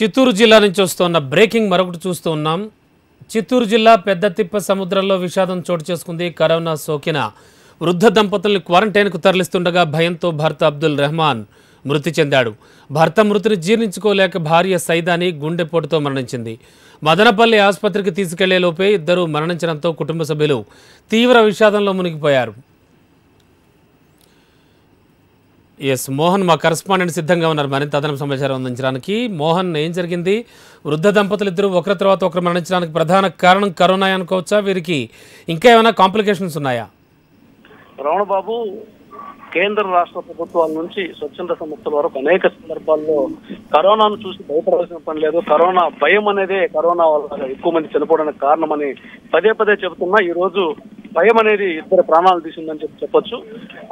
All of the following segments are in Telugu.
చిత్తూరు జిల్లా నుంచి వస్తున్న బ్రేకింగ్ మరొకటి చూస్తూ ఉన్నాం. చిత్తూరు జిల్లా పెద్ద తిప్ప సముద్రంలో విషాదం చోటు చేసుకుంది కరోనా సోకిన. వృద్ధ దంపతుల్ని క్వారంటైన్కు తరలిస్తుండగా భయంతో భర్త అబ్దుల్ రెహమాన్ మృతి చెందాడు. భర్త మృతిని జీర్ణించుకోలేక భార్య సైదాని గుండెపోటుతో మరణించింది. మదనపల్లి ఆసుపత్రికి తీసుకెళ్ళేలోపే ఇద్దరు మరణించడంతో కుటుంబ సభ్యులు తీవ్ర విషాదంలో మునిగిపోయారు. ఎస్ మోహన్ మా కరస్పాండెంట్ సిద్ధంగా ఉన్నారు. మరింత అదనపు సమాచారం అందించడానికి. మోహన్ ఏం జరిగింది? వృద్ధ దంపతులు ఇద్దరు ఒకరి తర్వాత ఒకరు మరణించడానికి ప్రధాన కారణం కరోనా అనుకోవచ్చా? వీరికి ఇంకా ఏమైనా కాంప్లికేషన్స్ ఉన్నాయా? రమణ బాబు కేంద్ర రాష్ట్ర ప్రభుత్వాల నుంచి స్వచ్ఛంద సంస్థల వరకు అనేక సందర్భాల్లో కరోనాను చూసి భయపడాల్సిన పని లేదు. కరోనా భయం అనేదే కరోనా వల్ల ఎక్కువ మంది చనిపోవడానికి కారణమని పదే పదే చెబుతున్నా. ఈ రోజు భయం అనేది ఇద్దరు ప్రాణాలు తీసిందని చెప్పి చెప్పొచ్చు.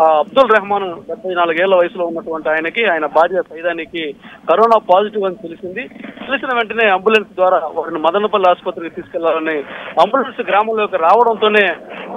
ఆ అబ్దుల్ రెహమాన్ డెబ్బై నాలుగేళ్ళ వయసులో ఉన్నటువంటి ఆయనకి ఆయన భార్య సైదానికి కరోనా పాజిటివ్ అని తెలిసింది. తెలిసిన వెంటనే అంబులెన్స్ ద్వారా వారిని మదనపల్లి ఆసుపత్రికి తీసుకెళ్ళాలని అంబులెన్స్ గ్రామంలోకి రావడంతోనే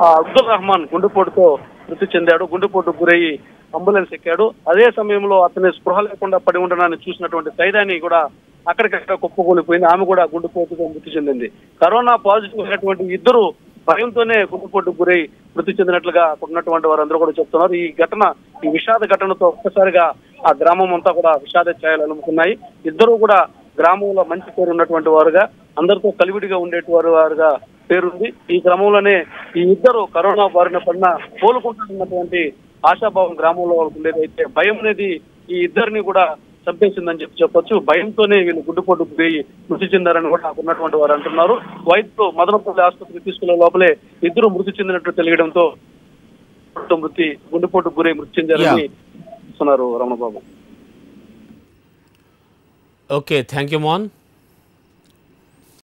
ఆ అబ్దుల్ రెహమాన్ గుండెపోటుతో మృతి చెందాడు. గుండెపోటు గురయ్యి అంబులెన్స్ ఎక్కాడు. అదే సమయంలో అతని స్పృహ లేకుండా పడి ఉండడాన్ని చూసినటువంటి సైదాని కూడా అక్కడికక్కడ కుప్పకూలిపోయింది. ఆమె కూడా గుండెపోటుతో మృతి చెందింది. కరోనా పాజిటివ్ అయినటువంటి ఇద్దరు భయంతోనే గుండెపోటు గురై మృతి చెందినట్లుగా ఉన్నటువంటి వారందరూ కూడా చెప్తున్నారు. ఈ ఘటన ఈ విషాద ఘటనతో ఒక్కసారిగా ఆ గ్రామం అంతా కూడా విషాద ఛాయలు అలుముకున్నాయి. ఇద్దరు కూడా గ్రామంలో మంచి పేరు ఉన్నటువంటి వారుగా అందరితో కలివిడిగా ఉండేటువంటి వారుగా పేరుంది. ఈ క్రమంలోనే ఈ ఇద్దరు కరోనా బారిన పడిన కోలుకుంటున్నటువంటి ఆశాభావం గ్రామంలో వాళ్ళకు ఉండేది అయితే భయం అనేది ఈ ఇద్దరిని కూడా చంపేసిందని చెప్పి చెప్పొచ్చు. భయంతోనే వీళ్ళు గుడ్డుపోటు పోయి మృతి చెందారని కూడా ఉన్నటువంటి వారు అంటున్నారు. వైద్యులు మదనపల్లి ఆసుపత్రికి తీసుకునే లోపలే ఇద్దరు మృతి చెందినట్టు తెలియడంతో మృతి గుండెపోటు గురై మృతి చెందారని చెప్తున్నారు Ramanababu. Okay thank you Mohan.